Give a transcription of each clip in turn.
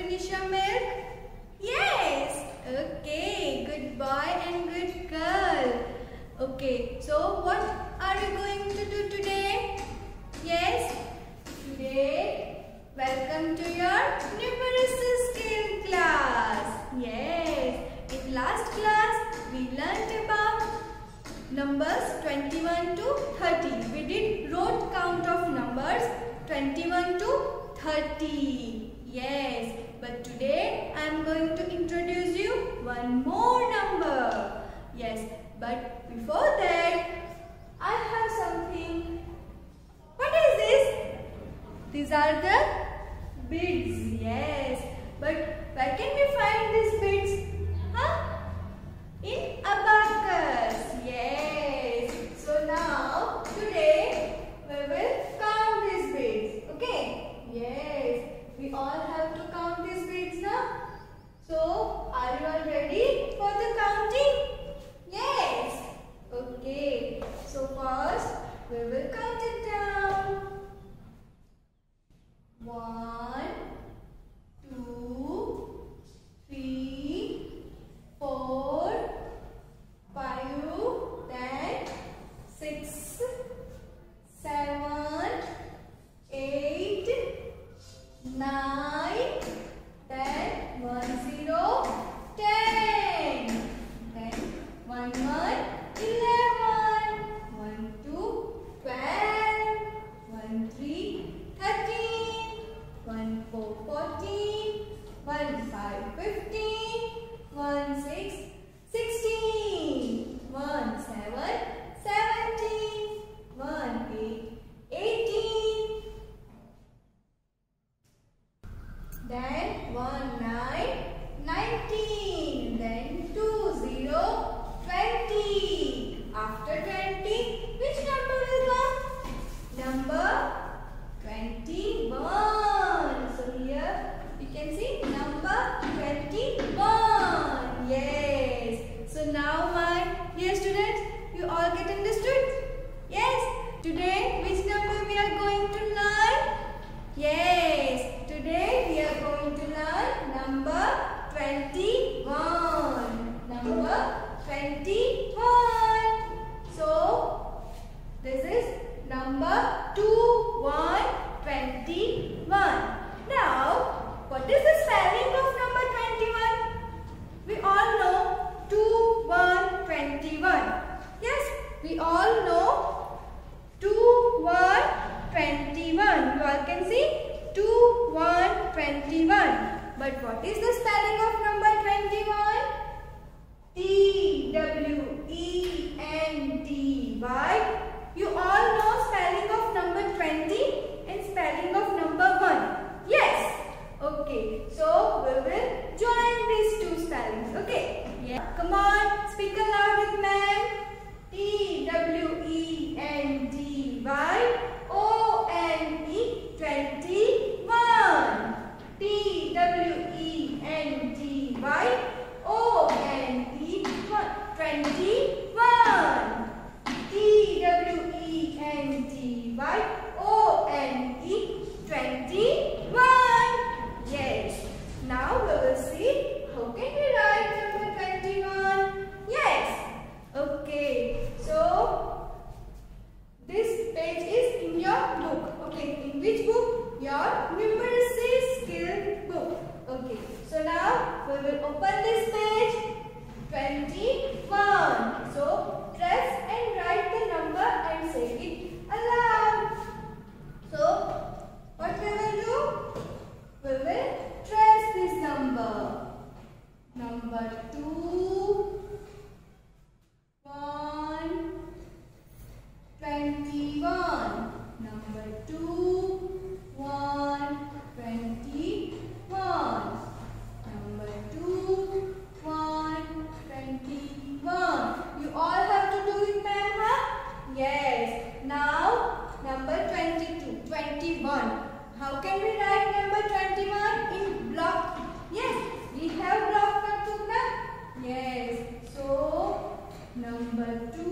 finish your milk? Yes. Okay. Good boy and good girl. Okay. So what are you going to do today? Yes. Today. Welcome to your numeracy skill class. Yes. In last class we learnt about numbers 21 to 30. We did rote count of numbers 21 to 30. Yes. But today I am going to introduce you one more number. Yes, but before that I have something. What is this? These are the beads. Yes, but where can we find these beads? na number 2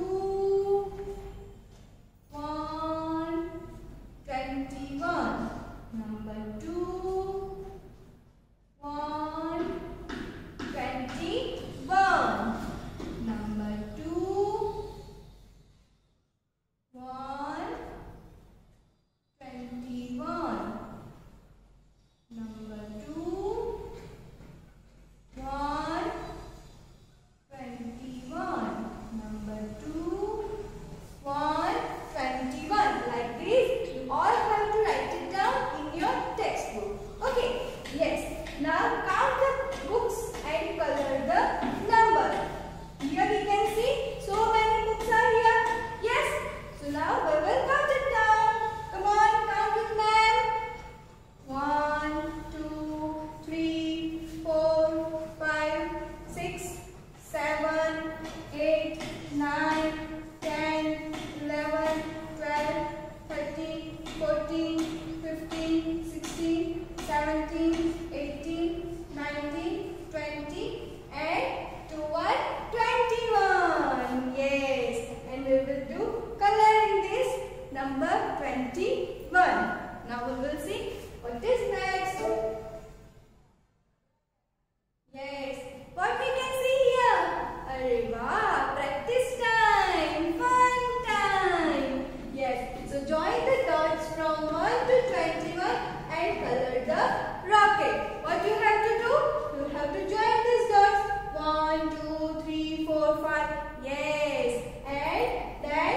21 and color the rocket. What you have to do? You have to join these dots. 1, 2, 3, 4, 5. Yes. And then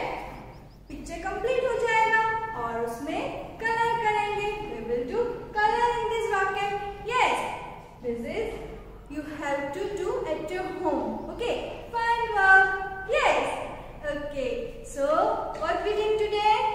picture complete हो जाएगा और उसमें color करेंगे. We will do color in this rocket. Yes. This is you have to do at your home. Okay, fine work. Yes. Okay, so what we did today? Today